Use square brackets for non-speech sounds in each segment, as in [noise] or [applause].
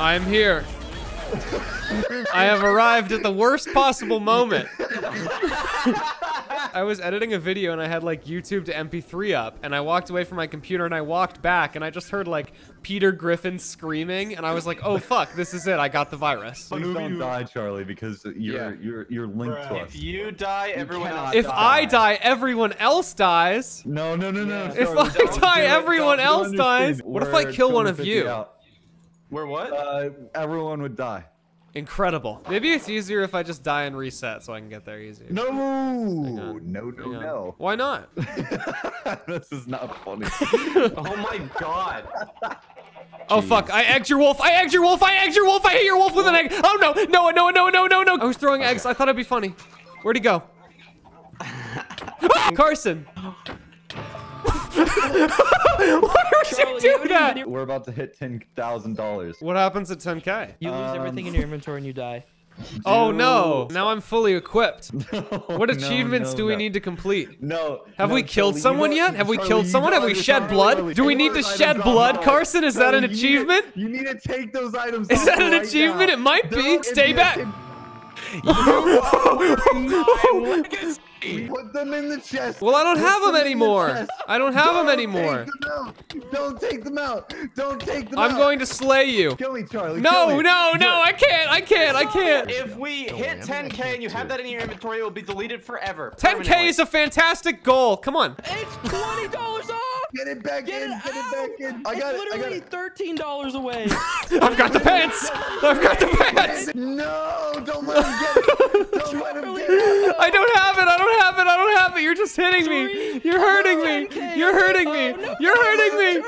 I'm here. I have arrived at the worst possible moment. I was editing a video and I had like YouTube to MP3 up and I walked away from my computer and I walked back and I just heard like Peter Griffin screaming and I was like, oh fuck, this is it. I got the virus. Please don't die, Charlie, because you're Yeah. you're you're linked to us. If you die, everyone else If dies. I die, everyone else dies. No, no, no, no. Yeah. If Charlie, I die, everyone else dies. What if I kill one of you? out. We're what? Uh, everyone would die. Incredible. Maybe it's easier if I just die and reset so I can get there easier. No, no, no, no. Why not? [laughs] [laughs] this is not funny. [laughs] oh my god. Oh fuck! I egged your wolf! I egged your wolf! I egged your wolf! I hit your wolf with an egg! Oh no! No! No! No! No! No! No! I was throwing eggs. I thought it'd be funny. Where'd he go? Ah! Carson! [laughs] Why would Charlie, you do you that? didn't We're about to hit ten thousand dollars. What happens at 10k? You lose um, everything in your inventory and you die. [laughs] Oh no! Now I'm fully equipped. [laughs] What achievements no, do we no. need to complete? No. Have no, we killed Charlie, someone yet? Have we killed someone? Have we shed already. blood? Charlie, Do we need to shed blood, off. Carson? Is that an Charlie, you need achievement? You need to take those items Is off that an right achievement? now. It might be. They're- Stay if back. You can Put them in the chest. Well, I don't Put have them in the anymore. chest. I don't have them Don't anymore. Take them out. Don't take them out. Don't take them I'm out. going to slay you. Kill me, Charlie. No, me. no, no, I can't, I can't, I can't. If we hit 10k and you have that in your inventory, it will be deleted forever. 10k is a fantastic goal. Come on. It's twenty dollars off. Get it back Get in. it Get it back in. I it's got it. I got literally it. thirteen dollars away. [laughs] I've got the pants. I've got the pants. No, don't let him get it. Don't let him get it. I don't have it. I don't have it. I don't have it. You're just hitting me. You're hurting me. You're hurting me. You're hurting me.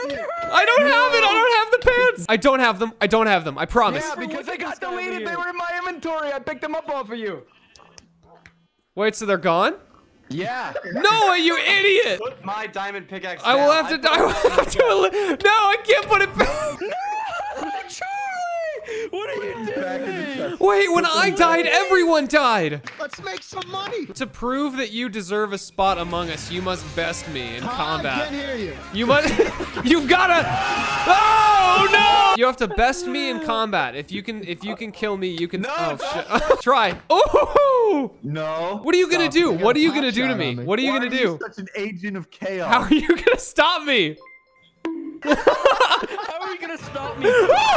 I don't have it. I don't have the pants. I don't have them. I don't have them. I promise. Yeah, because they got deleted. They were in my inventory. I picked them up off of you. Wait, so they're gone? Yeah. [laughs] No, you idiot. Put my diamond pickaxe I will down. have to. put [laughs] I will it have to. [laughs] No, I can't put it back. Charlie, what are you Back in the doing? Wait, when I died, everyone died. Let's make some money. To prove that you deserve a spot among us, you must best me in combat. I can't hear you. You must. [laughs] You've gotta. Oh no! You have to best me in combat. If you can, if you can kill me, you can. No, oh shit! [laughs] Try. Oh! No. What are you gonna Stop do? What are you gonna do to me? me. What are you Why gonna are do? such an agent of chaos. How are you gonna stop me? [laughs] How are you gonna stop me?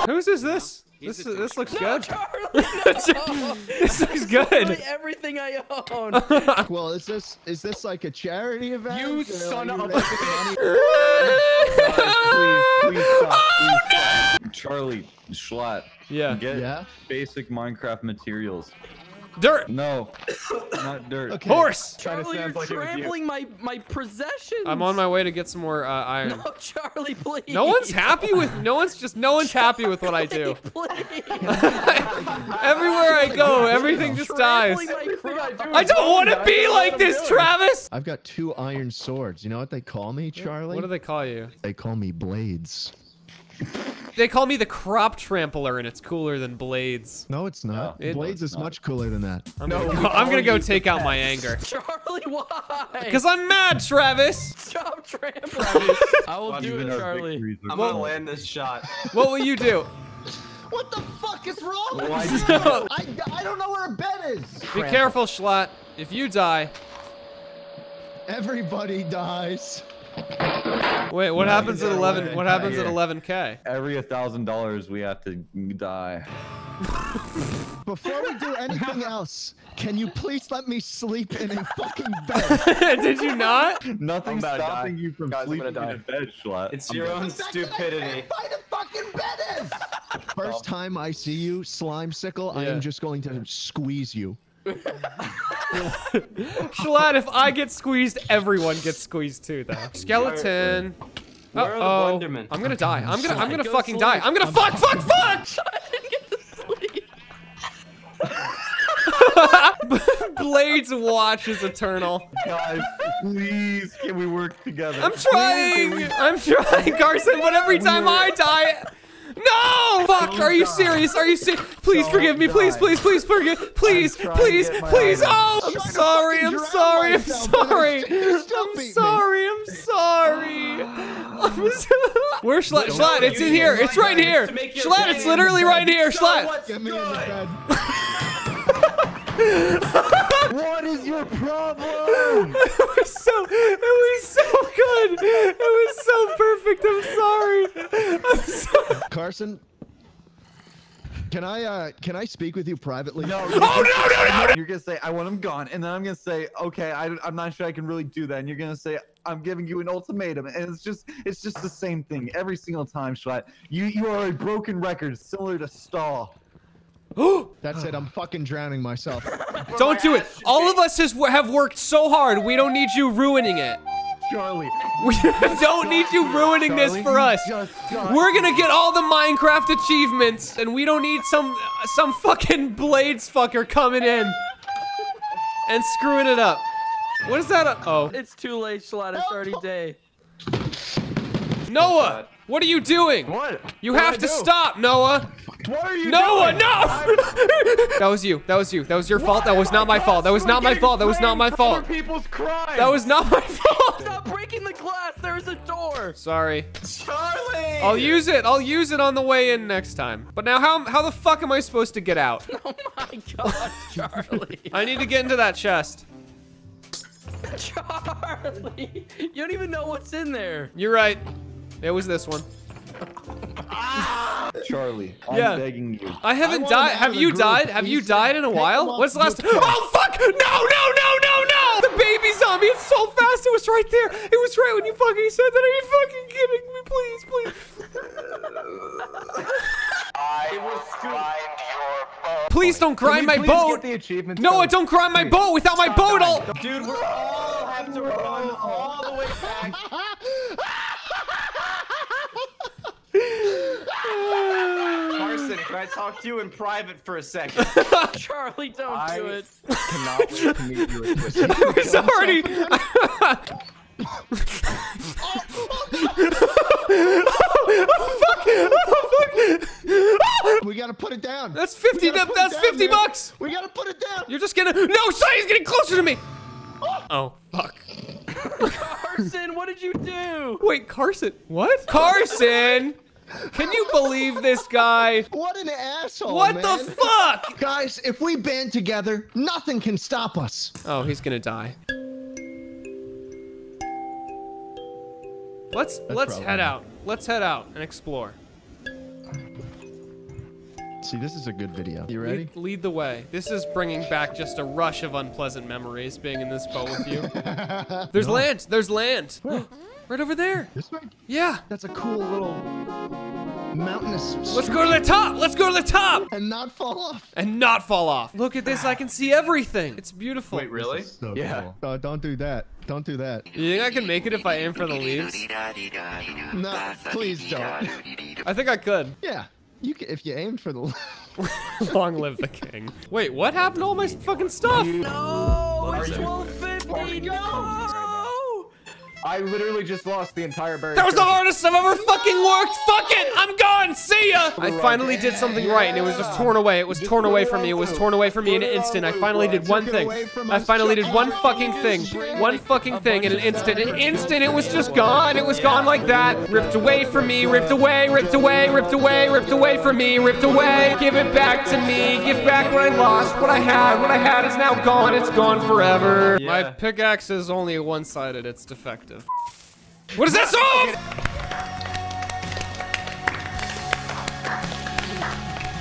Whose is this? This this looks [laughs] No, good. Charlie, [laughs] no. This looks good. everything I own. [laughs] Well, is this is this like a charity event? You son you of a raising bitch. money? Please, please stop. Please stop. Oh, Charlie, Schlatt. Yeah. Get Yeah. basic Minecraft materials. Dirt. No, not dirt. Okay. Horse. Kinda Charlie, you're like it you. trampling my my possessions. I'm on my way to get some more uh, iron. No, Charlie, please. No one's happy with. No one's just. No one's happy with what I do. [laughs] Everywhere I go, everything just dies. Trampling my crop. I don't want to be like this, Traves. I've got two iron swords. You know what they call me, Charlie? What do they call you? They call me blades. They call me the crop trampler, and it's cooler than blades. No, it's not. No, it- blades is much cooler than that. I'm No, gonna, we I'm gonna go take out my anger. [laughs] Charlie, [laughs] why? Because I'm mad, Traves. Stop trampling. [laughs] I will do it, Charlie. I'm gonna land this shot. What will you do? What the fuck is wrong with Why you? did I, I don't know where a bed is. Be careful, Schlatt. If you die. Everybody dies. Wait, what happens at 11? What happens at 11k? Every thousand dollars we have to die. [laughs] Before we do anything [laughs] else, can you please let me sleep in a [laughs] fucking bed? Did you not? Nothing's about to die. stopping you from Guys, sleeping in a bed, Schlatt. It's I'm your own stupidity. Find a fucking bed is. First time I see you, Slimecicle, I am just going to squeeze you. [laughs] Schlatt, if I get squeezed, everyone gets squeezed too, though. Skeleton. Where are the Uh-oh. Wondermen? I'm gonna die. I'm gonna. I'm gonna Go fucking sleep. die. I'm gonna fuck, fuck, fuck. [laughs] I didn't get to sleep. [laughs] Blades watch is eternal. Guys, please, can we work together? I'm trying. I'm trying, Carson. But every time I die, no, No! Fuck, are you serious? Are you serious? Please forgive me. Please, please, please forgive. Please, please, please. Oh, I'm I'm sorry. I'm sorry. I'm [laughs] sorry. it's- it's still I'm sorry. I'm sorry. I'm so- Where's Schlatt? Schlatt, it's in here. It's right here. guys to make your Schlatt, it's literally right here. So Schlatt. what's Get me in the bed. [laughs] What is your problem? [laughs] It was so, it was so good. It was so perfect. I'm sorry. I'm sorry. Carson, can I uh can I speak with you privately? No. [laughs] Oh no, no, no. You're gonna say I want him gone, and then I'm gonna say, okay, I, am not sure I can really do that. And you're gonna say, I'm giving you an ultimatum, and it's just it's just the same thing every single time, Schlatt. You you are a broken record, similar to Stall. [gasps] That's it. I'm fucking drowning myself. Don't do it. All of us has, have worked so hard. We don't need you ruining it. Charlie. We [laughs] don't need you ruining this for us. We're gonna get all the Minecraft achievements, and we don't need some some fucking Blades fucker coming in and screwing it up. What is that? Oh, It's too late, Schlatt. It's already day. Noah, what are you doing? What? You What have to do? stop, Noah. What are you Noah, doing? no! [laughs] that was you. That was you. That was your fault. That was not my fault. That was not my fault. That was not my fault. People's crimes. That was not my [laughs] fault. Stop breaking the glass. There's a door. Sorry. Charlie! I'll use it. I'll use it on the way in next time. But now how how the fuck am I supposed to get out? [laughs] Oh my god, Charlie. I need to get into that chest. Charlie. You don't even know what's in there. You're right. It was this one. [laughs] Charlie. I'm Yeah. begging you. I haven't want him died. have you group. died? Have you He's- died in a while? What's the last? the. Oh fuck! No! No! No! No! No! The baby zombie. It's so fast. It was right there. It was right when you fucking said that. Are you fucking kidding me? Please, please. I will grind your boat. Please don't grind my Can we please boat. Get the achievements No, done? don't grind my boat. Without my boat, I'll. Dude, we're all have to run all the way back. [laughs] Carson, can I talk to you in private for a second? [laughs] Charlie, don't I- do it. cannot wait to meet you at Twisted. [laughs] I was already. oh fuck! Oh fuck! We gotta put it down. That's 50 that- that's down, 50 man. bucks. We gotta put it down. You're just gonna. No, Shai's getting closer to me. Oh fuck! [laughs] Carson, what did you do? Wait, Carson. What? Carson! Can you believe this guy? What an asshole, What man. the fuck? Guys, if we band together, nothing can stop us. Oh, he's gonna die. Let's let's head not. out. Let's head out and explore. See, this is a good video. You ready? Lead, lead the way. This is bringing back just a rush of unpleasant memories being in this boat with you. [laughs] There's land. There's land. [gasps] right over there. This way? Yeah. That's a cool little mountainous. Let's go to the top. Let's go to the top and not fall off. and not fall off. Look at this. I can see everything. It's beautiful. Wait, really? So Yeah. cool. Oh, don't do that. Don't do that. You think I can make it if I aim for the leaves? No, please don't. I think I could. Yeah, you can, if you aimed for the. [laughs] Long live the king. Wait, what happened to all my fucking stuff? No, it's Are 1250. No. I literally just lost the entire barrier. That was the hardest I've ever fucking worked. Fuck it. I'm gone. See ya. I finally did something right, and it was just torn away. It was torn away from me. It was torn away from me in an instant. I finally did one thing. I finally did one fucking thing. One fucking thing in an instant. An instant. It was just gone. It was gone like that. Ripped away from me. Ripped away. Ripped away. Ripped away. Ripped away from me. Ripped away. Give it back to me. Give back what I lost. What I had. What I had is now gone. It's gone forever. My pickaxe is only one-sided. It's defective. What is that song?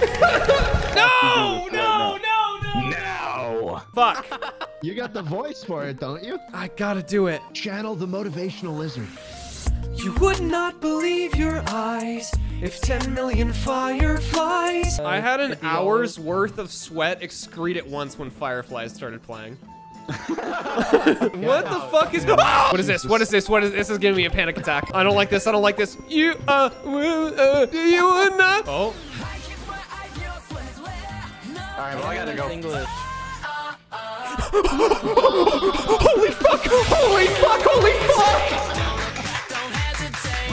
[laughs] no, no, no, no. Now. Fuck. You got the voice for it, don't you? I gotta do it. Channel the motivational lizard. You would not believe your eyes if 10 million fireflies. I had an hour's worth of sweat excrete at once when Fireflies started playing. [laughs] what the fuck is going [laughs] on? What is this? What is this? What is this? This Is giving me a panic attack. I don't like this. I don't like this. You uh, will, uh you would not. Oh, Alright, well, I gotta go. English. [laughs] holy fuck! Holy fuck! Holy fuck!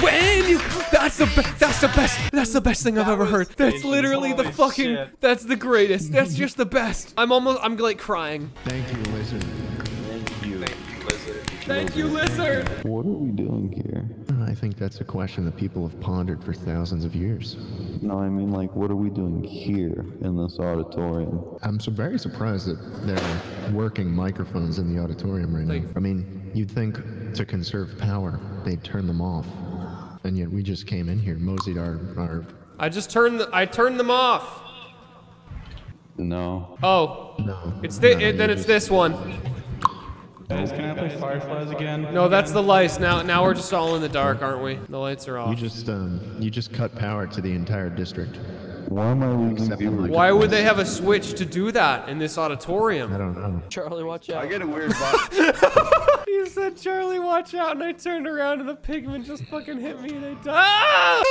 When you, that's the be- that's the best that's the best thing I've ever heard. That's literally the fucking shit. that's the greatest. That's just the best. I'm almost I'm like crying. Thank you, Wizard. Thank you, lizard. Thank you, lizard. What are we doing here? I think that's a question that people have pondered for thousands of years. No, I mean, like, what are we doing here in this auditorium? I'm so very surprised that there are working microphones in the auditorium right Like- now. I mean, you'd think to conserve power, they'd turn them off. And yet we just came in here, moseyed our, our I just turned the, I turned them off. No. Oh, no. it's thi- no, it, then you it's just- this one. Guys, can I play Fireflies again? No, that's the lights. Now now we're just all in the dark, aren't we? The lights are off. You off. just um, you just cut power to the entire district. Why am I losing viewers? Why would they have a switch to do that in this auditorium? I don't know. Charlie, watch out. I get a weird [laughs] vibe. You said, Charlie, watch out, and I turned around and the pigman just fucking hit me and I died.